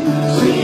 Sweet